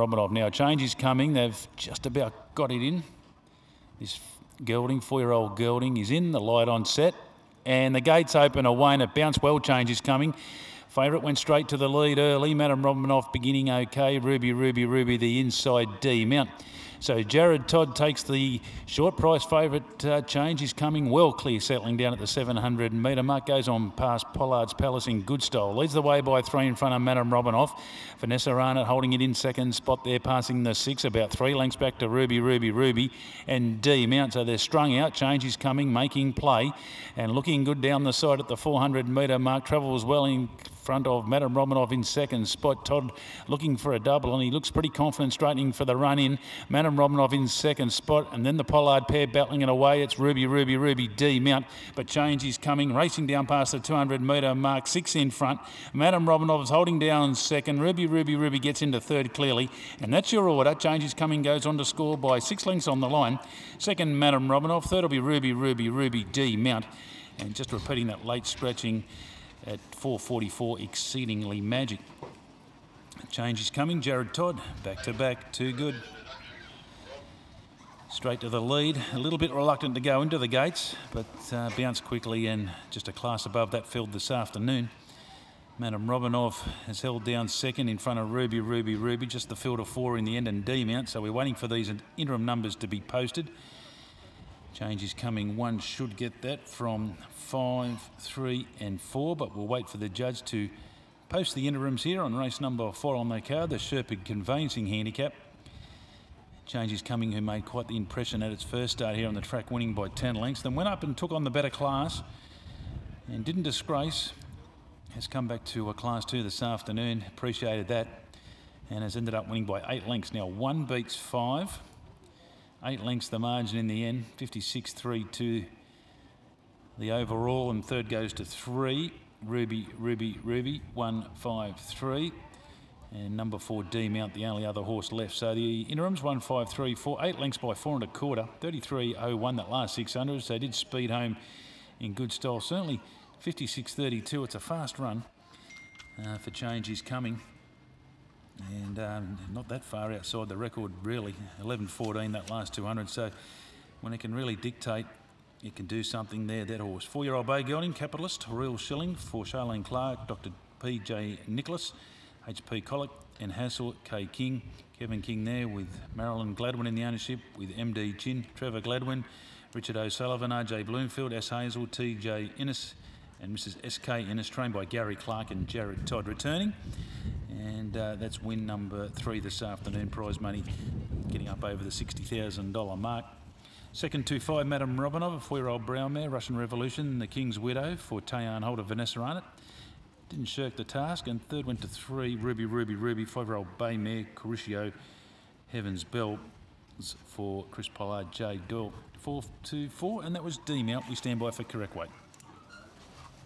Romanov now. Change is coming. They've just about got it in. This gelding, four-year-old gelding, is in. The light on set. And the gates open away and it bounce well. Change is coming. Favourite went straight to the lead early. Madam Romanov beginning okay. Ruby, Ruby, Ruby, the inside D. Mount so Jared Todd takes the short price favourite uh, change. He's coming well clear, settling down at the 700 metre mark. Goes on past Pollard's Palace in good style. Leads the way by three in front of Madame Romanov. Vanessa Arnott holding it in second spot there, passing the six, about three lengths back to Ruby, Ruby, Ruby, and D Mount. So they're strung out. Change is coming, making play, and looking good down the side at the 400 metre mark. Travels well in front of Madame Romanov in second spot. Todd looking for a double, and he looks pretty confident straightening for the run in. Madame Romanov in second spot, and then the Pollard pair battling it away. It's Ruby, Ruby, Ruby, D Mount, but change is coming, racing down past the 200 metre mark, six in front. Madame Romanov is holding down second. Ruby, Ruby, Ruby gets into third clearly, and that's your order. Change is coming, goes on to score by six lengths on the line. Second, Madame Romanov. Third will be Ruby, Ruby, Ruby, D Mount. And just repeating that late stretching at 4.44, exceedingly magic. Change is coming. Jared Todd, back to back, too good. Straight to the lead. A little bit reluctant to go into the gates, but uh, bounced quickly and just a class above that field this afternoon. Madam Romanov has held down second in front of Ruby, Ruby, Ruby, just the field of four in the end and D mount. So we're waiting for these interim numbers to be posted. Change is coming. One should get that from five, three, and four, but we'll wait for the judge to post the interims here on race number four on the card, the Sherpa Conveyancing Handicap. Change is coming, who made quite the impression at its first start here on the track, winning by 10 lengths, then went up and took on the better class and didn't disgrace. Has come back to a class two this afternoon, appreciated that, and has ended up winning by eight lengths. Now, one beats five. Eight lengths the margin in the end, 56-3 the overall, and third goes to three. Ruby, Ruby, Ruby, one, five, three. And number four, D Mount, the only other horse left. So the interims, one, five, three, four, eight lengths by four and a quarter, 33.01 that last 600. So they did speed home in good style. Certainly 56.32, it's a fast run uh, for change is coming and um, not that far outside the record really. 11.14 that last 200 so when it can really dictate it can do something there that horse. Four year old bay gelding capitalist real shilling for Charlene Clark Dr PJ Nicholas HP Colic and Hassel K King. Kevin King there with Marilyn Gladwin in the ownership with MD Chin Trevor Gladwin Richard O'Sullivan RJ Bloomfield S Hazel TJ Innes and Mrs SK Innes trained by Gary Clark and Jared Todd returning and uh, that's win number three this afternoon. Prize money getting up over the $60,000 mark. Second to five, Madame Romanov, a four-year-old brown mare, Russian Revolution, the King's Widow for Tayan Holder, Vanessa Arnott. Didn't shirk the task. And third went to three, Ruby, Ruby, Ruby, five-year-old bay mare, Coriscio, Heaven's Bell for Chris Pollard, J. Doyle. Four to four, and that was D mount. We stand by for correct weight.